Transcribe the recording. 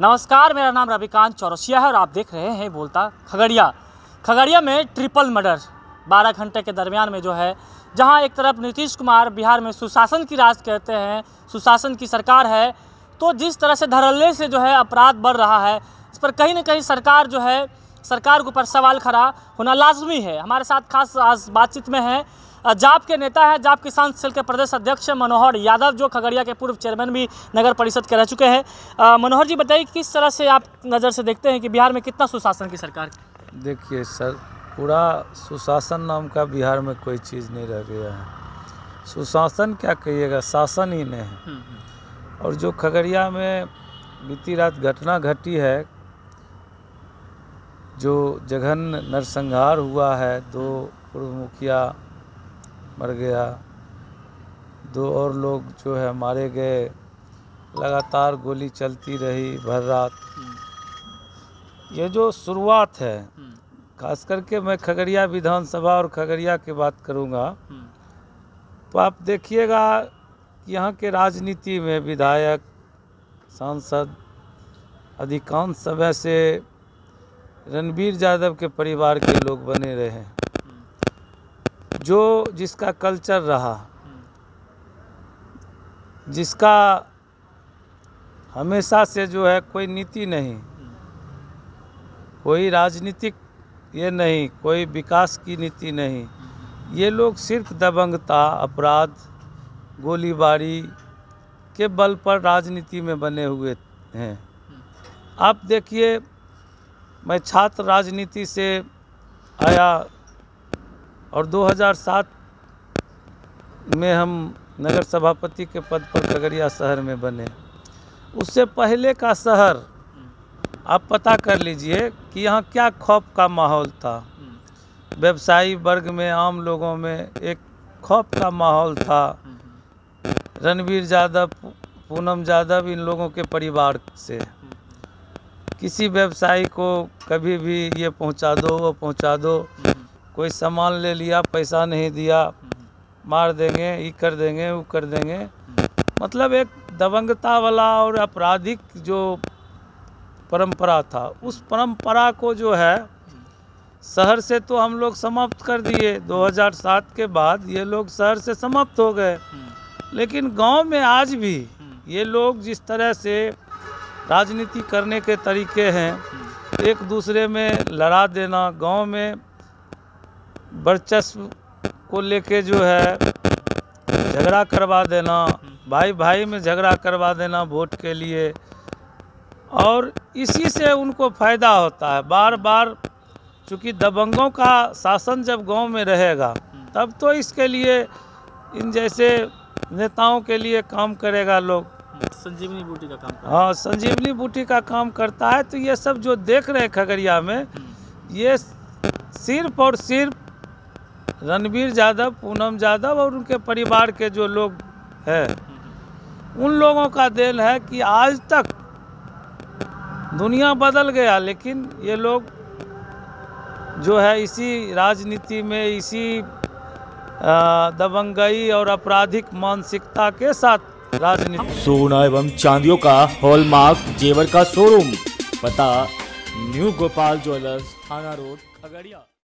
नमस्कार, मेरा नाम रविकांत चौरसिया है और आप देख रहे हैं बोलता खगड़िया। खगड़िया में ट्रिपल मर्डर 12 घंटे के दरमियान में जो है, जहाँ एक तरफ़ नीतीश कुमार बिहार में सुशासन की राज कहते हैं, सुशासन की सरकार है तो जिस तरह से धड़ल्ले से जो है अपराध बढ़ रहा है, इस पर कहीं ना कहीं सरकार जो है, सरकार के ऊपर सवाल खड़ा होना लाजमी है। हमारे साथ खास आज बातचीत में है जाप के नेता है जाप किसान सेल के प्रदेश अध्यक्ष मनोहर यादव जो खगड़िया के पूर्व चेयरमैन भी नगर परिषद के रह चुके हैं। मनोहर जी बताइए किस तरह से आप नज़र से देखते हैं कि बिहार में कितना सुशासन की सरकार देखिए सर पूरा सुशासन नाम का बिहार में कोई चीज़ नहीं रह गया है। सुशासन क्या कहिएगा? शासन ही नहीं है। और जो खगड़िया में बीती रात घटना घटी है जो जघन नरसंहार हुआ है दो पूर्व मुखिया मर गया। दो और लोग जो है मारे गए। लगातार गोली चलती रही भर रात। ये जो शुरुआत है, खास करके मैं खगड़िया विधानसभा और खगड़िया की बात करूँगा तो आप देखिएगा यहाँ के राजनीति में विधायक, सांसद, अधिकांश समय से रणबीर यादव के परिवार के लोग बने रहे। हैं जो जिसका कल्चर रहा, जिसका हमेशा से जो है कोई नीति नहीं, कोई राजनीतिक ये नहीं, कोई विकास की नीति नहीं, ये लोग सिर्फ़ दबंगता, अपराध, गोलीबारी के बल पर राजनीति में बने हुए हैं। आप देखिए, मैं छात्र राजनीति से आया और 2007 में हम नगर सभापति के पद पर खगड़िया शहर में बने। उससे पहले का शहर, आप पता कर लीजिए कि यहाँ क्या खौफ का माहौल था। व्यवसायी वर्ग में, आम लोगों में एक खौफ का माहौल था। रणवीर यादव पूनम यादव इन लोगों के परिवार से। किसी व्यवसायी को कभी भी ये पहुँचा दो, वो पहुँचा दो। कोई सामान ले लिया, पैसा नहीं दिया, मार देंगे, ये कर देंगे, वो कर देंगे। मतलब एक दबंगता वाला और आपराधिक जो परंपरा था, उस परंपरा को जो है, शहर से तो हम लोग समाप्त कर दिए। 2007 के बाद ये लोग शहर से समाप्त हो गए। लेकिन गाँव में आज भी ये लोग जिस तरह से राजनीति करने के तरीके हैं, एक दूसरे में लड़ा देना, गाँव में वर्चस्व को लेके जो है झगड़ा करवा देना भाई भाई में झगड़ा करवा देना वोट के लिए। और इसी से उनको फ़ायदा होता है। बार बार चूँकि दबंगों का शासन जब गाँव में रहेगा तब तो इसके लिए इन जैसे नेताओं के लिए काम करेगा लोग। संजीवनी बूटी का काम हाँ। संजीवनी बूटी का काम करता है तो ये सब जो देख रहे हैं खगड़िया में ये सिर्फ़ और सिर्फ़ रणबीर यादव पूनम यादव और उनके परिवार के जो लोग हैं, उन लोगों का देन है कि आज तक दुनिया बदल गया, लेकिन ये लोग जो है इसी राजनीति में, इसी दबंगई और आपराधिक मानसिकता के साथ राजनीति सोना एवं चांदियों का हॉलमार्क जेवर का शोरूम, पता, न्यू गोपाल ज्वेलर्स, थाना रोड, खगड़िया।